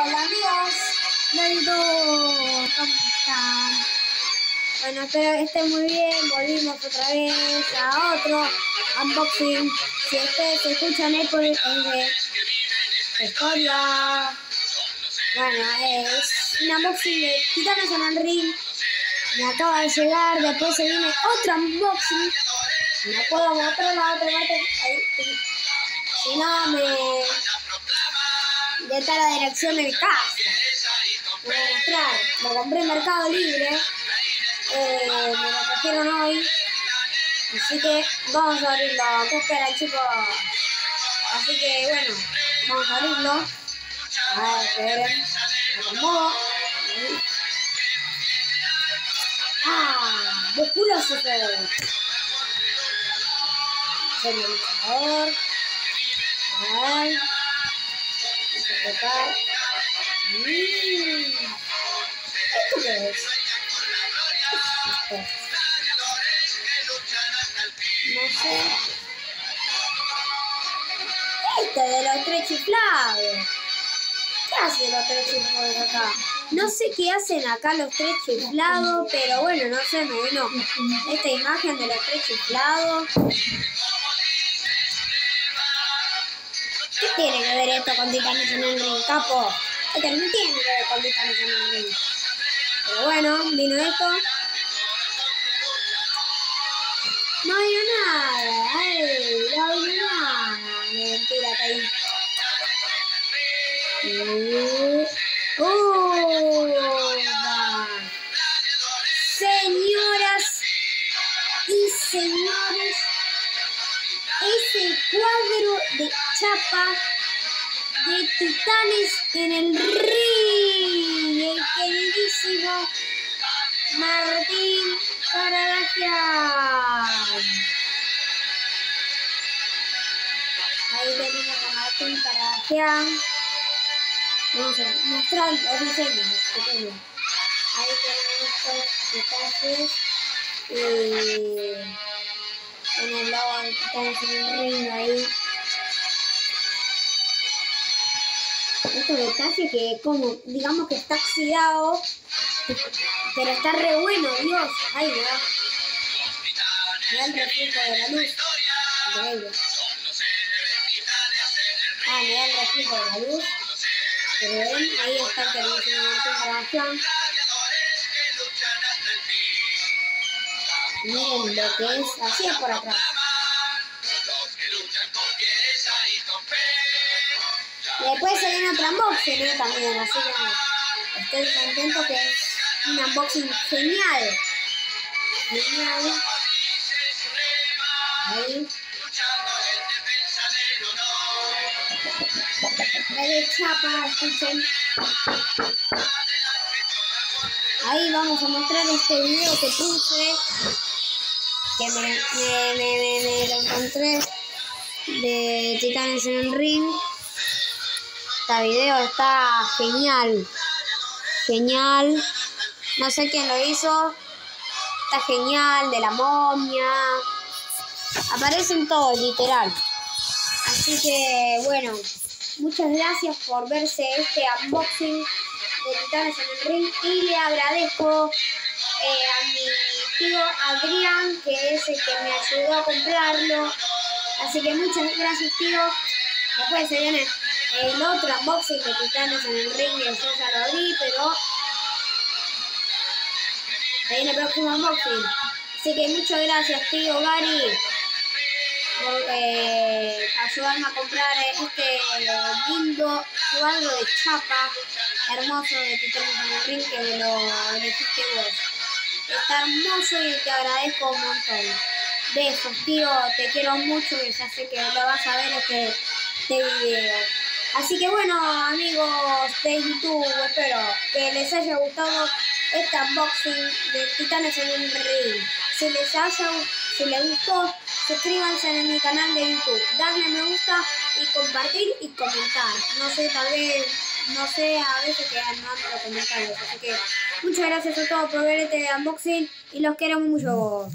Hola amigos YouTube, ¿cómo están? Bueno, espero que estén muy bien, volvimos otra vez a otro unboxing. Si ustedes escuchan eco es de historia. Bueno, es un unboxing de Titanes en el Ring. Me acaba de llegar, después se viene otro unboxing. No puedo mostrar la otra parte. Si no, me está la dirección de mi casa. Voy a mostrar. Lo compré en Mercado Libre. Eh, me lo trajeron hoy. Así que vamos a abrirlo. ¿Qué esperan, chicos? Así que bueno, vamos a abrirlo. A ver, esperen. Me acomodo. Ah, musculoso se ve. Señalizador. A ver Mm. ¿Esto qué es? No sé. Este de los tres chiflados. ¿Qué hacen los tres chiflados acá? No sé qué hacen acá los tres chiflados, pero bueno, no sé, me vino esta imagen de los tres chiflados. Tiene que ver esto con Titanes en el ring, capo? Esto no tiene que ver con Titanes en el ring. Pero bueno, vino esto. No vino nada, ay, no vino nada. Mentira, ahí. ¡Oh! Señoras y señores, ese cuadro de chapa de titanes en el ring. El queridísimo Martín Caradagian. Ahí tenemos a Martín Caradagian. Vamos a mostrar los diseños que Ahí tenemos estos detalles. Eh, en el lado estamos en el ring ahí. Este detalle que como, digamos que está oxidado, pero está re bueno, Dios. Ahí me da. El reflejo de la luz. Ah, mira el reflejo de la luz. Pero ven, ahí está de grabación. Miren lo que es, así es por atrás. Después se viene otro unboxing ¿eh? también, así que estoy contento que es un unboxing genial. Genial. Ahí. de chapa, escuchen. Ahí vamos a mostrar este video que puse, que me, me, me, me lo encontré de Titanes en el Ring. Este video está genial. Genial. No sé quién lo hizo. Está genial, de la momia. Aparecen todos, literal. Así que, bueno, muchas gracias por verse este unboxing de Titanes en el Ring. Y le agradezco eh, a mi tío Adrián, que es el que me ayudó a comprarlo. Así que muchas gracias, tío. Después se viene el otro unboxing de Titanes en el ring, yo ya lo vi, pero viene el próximo unboxing. Así que muchas gracias, tío Gary, por eh, ayudarme a comprar este lindo cuadro de chapa hermoso de Titanes en el ring que me lo elegiste vos. Está hermoso y te agradezco un montón. Besos, tío, te quiero mucho y ya sé que lo vas a ver este, este video. Así que bueno, amigos de YouTube, espero que les haya gustado este unboxing de Titanes en el Ring. Si les haya, si les gustó, suscríbanse en mi canal de YouTube, darle me gusta y compartir y comentar. No sé, tal vez, no sé, a veces que no ando los comentarios. Así que muchas gracias a todos por ver este unboxing y los quiero mucho.